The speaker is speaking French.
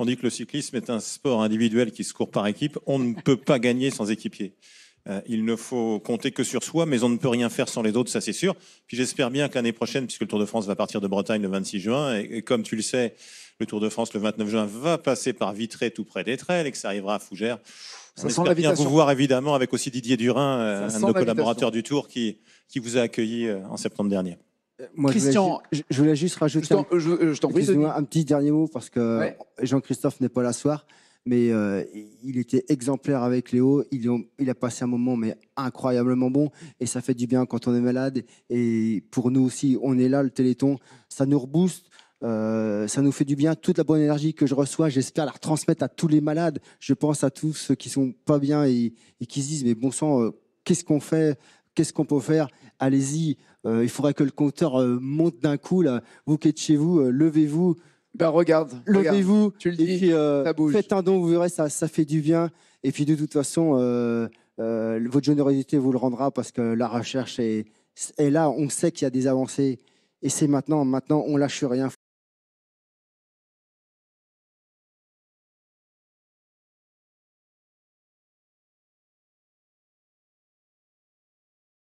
On dit que le cyclisme est un sport individuel qui se court par équipe. On ne peut pas gagner sans équipier. Euh, il ne faut compter que sur soi, mais on ne peut rien faire sans les autres, ça c'est sûr. Puis j'espère bien que l'année prochaine, puisque le Tour de France va partir de Bretagne le 26 juin, et, et comme tu le sais, le Tour de France le 29 juin va passer par Vitré, tout près d'Etrelles, et que ça arrivera à Fougères. Ça On sent espère bien vous voir évidemment avec aussi Didier Durin, euh, Ça un de nos collaborateurs du Tour, qui, qui vous a accueilli euh, en septembre dernier. Moi, je voulais Christian, je, voulais juste rajouter un, je- je prie, un petit dernier mot parce que Ouais. Jean-Christophe n'est pas là ce soir, mais euh, il était exemplaire avec Léo. Il, ont- il a passé un moment mais incroyablement bon et ça fait du bien quand on est malade. Et pour nous aussi, on est là, le Téléthon, ça nous rebooste. euh, ça nous fait du bien, toute la bonne énergie que je reçois, j'espère la retransmettre à tous les malades. Je pense à tous ceux qui sont pas bien et, et qui se disent mais bon sang, euh, qu'est-ce qu'on fait, qu'est-ce qu'on peut faire? Allez-y, euh, il faudrait que le compteur euh, monte d'un coup là. Vous qui êtes chez vous, euh, levez-vous, Ben regarde, levez-vous tu le et dis, puis ça bouge. faites un don, vous verrez, ça, ça fait du bien. Et puis de toute façon, votre générosité vous le rendra parce que la recherche est, est là. On sait qu'il y a des avancées et c'est maintenant. Maintenant, on lâche rien.